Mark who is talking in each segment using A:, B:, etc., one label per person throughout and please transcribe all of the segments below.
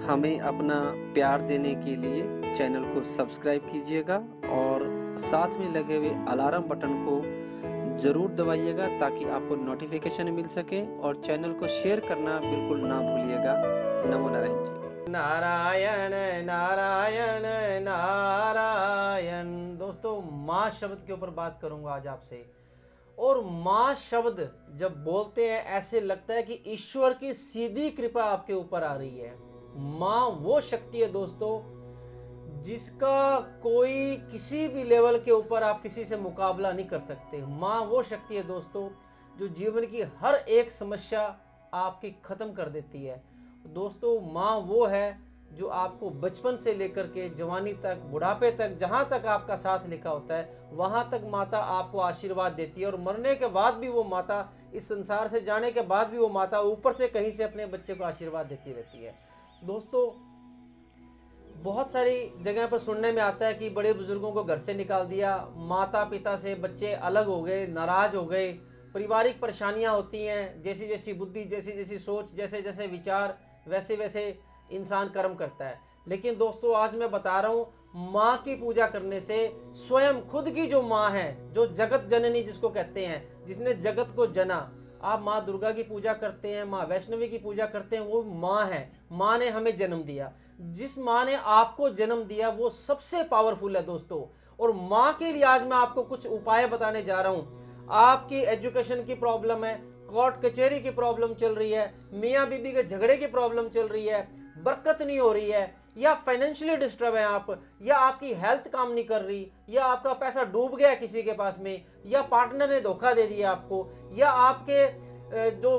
A: हमें अपना प्यार देने के लिए चैनल को सब्सक्राइब कीजिएगा और साथ में लगे हुए अलार्म बटन को ज़रूर दबाइएगा ताकि आपको नोटिफिकेशन मिल सके और चैनल को शेयर करना बिल्कुल ना भूलिएगा। नमो नारायण जी।
B: नारायण नारायण नारायण। दोस्तों, माँ शब्द के ऊपर बात करूँगा आज आपसे। और माँ शब्द जब बोलते हैं, ऐसे लगता है कि ईश्वर की सीधी कृपा आपके ऊपर आ रही है। माँ वो शक्ति है दोस्तों, जिसका कोई किसी भी लेवल के ऊपर आप किसी से मुकाबला नहीं कर सकते। माँ वो शक्ति है दोस्तों, जो जीवन की हर एक समस्या आपकी ख़त्म कर देती है। दोस्तों, माँ वो है जो आपको बचपन से लेकर के जवानी तक, बुढ़ापे तक, जहाँ तक आपका साथ लिखा होता है, वहाँ तक माता आपको आशीर्वाद देती है। और मरने के बाद भी वो माता, इस संसार से जाने के बाद भी वो माता ऊपर से कहीं से अपने बच्चे को आशीर्वाद देती रहती है। दोस्तों, बहुत सारी जगह पर सुनने में आता है कि बड़े बुज़ुर्गों को घर से निकाल दिया माता पिता से बच्चे अलग हो गए, नाराज़ हो गए, पारिवारिक परेशानियाँ होती हैं जैसी जैसी बुद्धि जैसी जैसी सोच जैसे जैसे विचार वैसे वैसे इंसान कर्म करता है। लेकिन दोस्तों, आज मैं बता रहा हूँ, माँ की पूजा करने से स्वयं खुद की जो माँ है, जो जगत जननी जिसको कहते हैं, जिसने जगत को जना आप माँ दुर्गा की पूजा करते हैं, माँ वैष्णवी की पूजा करते हैं, वो माँ है। माँ ने हमें जन्म दिया। जिस माँ ने आपको जन्म दिया, वो सबसे पावरफुल है दोस्तों। और माँ के लिए आज मैं आपको कुछ उपाय बताने जा रहा हूँ। आपकी एजुकेशन की प्रॉब्लम है कोर्ट कचहरी की प्रॉब्लम चल रही है, मियाँ बीबी के झगड़े की प्रॉब्लम चल रही है, बरकत नहीं हो रही है या फाइनेंशियली डिस्टर्ब है आप, या आपकी हेल्थ काम नहीं कर रही, या आपका पैसा डूब गया किसी के पास में, या पार्टनर ने धोखा दे दिया आपको, या आपके जो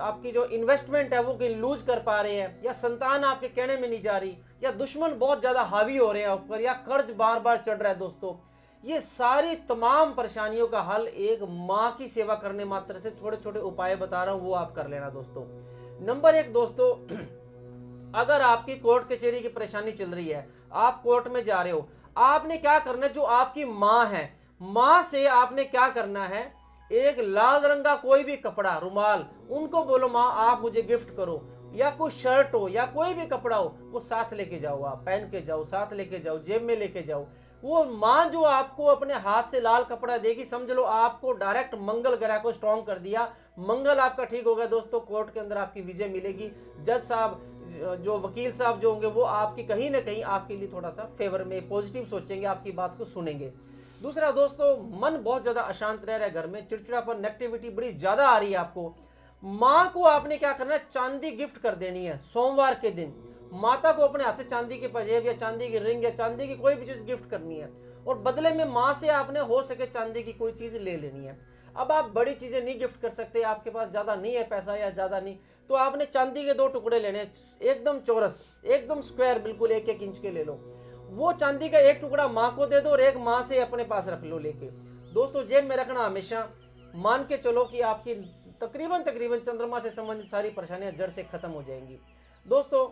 B: आपकी जो इन्वेस्टमेंट है वो लूज कर पा रहे हैं, या संतान आपके कहने में नहीं जा रही, या दुश्मन बहुत ज़्यादा हावी हो रहे हैं ऊपर, या कर्ज बार बार चढ़ रहा है दोस्तों, ये सारी तमाम परेशानियों का हल एक माँ की सेवा करने मात्र से छोटे छोटे उपाय बता रहा हूँ, वो आप कर लेना दोस्तों। नंबर एक दोस्तों अगर आपकी कोर्ट कचहरी की परेशानी चल रही है, आप कोर्ट में जा रहे हो, आपने क्या करना है जो आपकी माँ है? माँ से आपने क्या करना है? एक लाल रंग का कोई भी कपड़ा, रुमाल, उनको बोलो, माँ, आप मुझे गिफ्ट करो। या कोई शर्ट हो, या कोई भी कपड़ा हो, वो साथ लेके जाओ आप, पहन के जाओ, साथ लेके जाओ, जेब में लेके जाओ। वो माँ जो आपको अपने हाथ से लाल कपड़ा देगी, समझ लो आपको डायरेक्ट मंगल ग्रह को स्ट्रॉन्ग कर दिया। मंगल आपका ठीक हो गया दोस्तों, कोर्ट के अंदर आपकी विजय मिलेगी। जज साहब जो वकील साहब जो होंगे, वो आपकी कहीं ना कहीं आपके लिए थोड़ा सा फेवर में पॉजिटिव सोचेंगे, आपकी बात को सुनेंगे। दूसरा दोस्तों, मन बहुत ज़्यादा अशांत रह रहा है घर में, चिड़चिड़ापन नेगेटिविटी बड़ी ज़्यादा आ रही है आपको। माँ को आपने क्या करना है? चांदी गिफ्ट कर देनी है, सोमवार के दिन। माता को अपने हाथ से चांदी की पजेब या चांदी की रिंग या चांदी की कोई भी चीज़ गिफ्ट करनी है। और बदले में माँ से आपने हो सके चांदी की कोई चीज़ ले लेनी है। अब आप बड़ी चीज़ें नहीं गिफ्ट कर सकते, आपके पास ज़्यादा नहीं है पैसा या ज़्यादा नहीं तो आपने चांदी के दो टुकड़े लेने एकदम चौरस, एकदम स्क्वायर बिल्कुल एक एक इंच के ले लो। वो चांदी का एक टुकड़ा माँ को दे दो और एक माँ से अपने पास रख लो लेके। दोस्तों, जेब में रखना हमेशा, मान के चलो कि आपकी तकरीबन तकरीबन चंद्रमा से संबंधित सारी परेशानियाँ जड़ से खत्म हो जाएँगी। दोस्तों,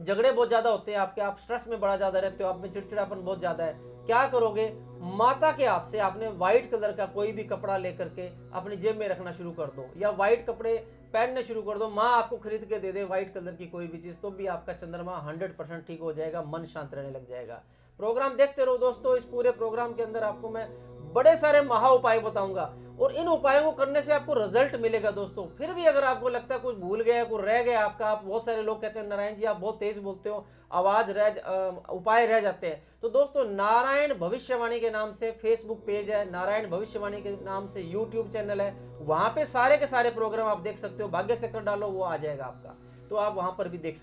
B: झगड़े बहुत ज़्यादा होते हैं आपके, आप स्ट्रेस में बड़ा ज़्यादा रहते हो, आप में चिड़चिड़ापन बहुत ज़्यादा है। क्या करोगे? माता के हाथ से आपने व्हाइट कलर का कोई भी कपड़ा लेकर के अपनी जेब में रखना शुरू कर दो, या व्हाइट कपड़े पहनने शुरू कर दो, माँ आपको खरीद के दे दे व्हाइट कलर की कोई भी चीज़ तो भी आपका चंद्रमा हंड्रेड परसेंट ठीक हो जाएगा, मन शांत रहने लग जाएगा। प्रोग्राम देखते रहो दोस्तों, इस पूरे प्रोग्राम के अंदर आपको मैं बड़े सारे महा उपाय बताऊँगा। और इन उपायों को करने से आपको रिज़ल्ट मिलेगा दोस्तों। फिर भी अगर आपको लगता है कुछ भूल गया कुछ रह गया आपका, आप बहुत सारे लोग कहते हैं, नारायण जी, आप बहुत तेज बोलते हो, आवाज़ रह उपाय रह जाते हैं। तो दोस्तों, नारायण भविष्यवाणी के नाम से फेसबुक पेज है, नारायण भविष्यवाणी के नाम से यूट्यूब चैनल है। वहाँ पे सारे के सारे प्रोग्राम आप देख सकते हो भाग्य चक्र डालो, वो आ जाएगा आपका। तो आप वहाँ पर भी देख सकते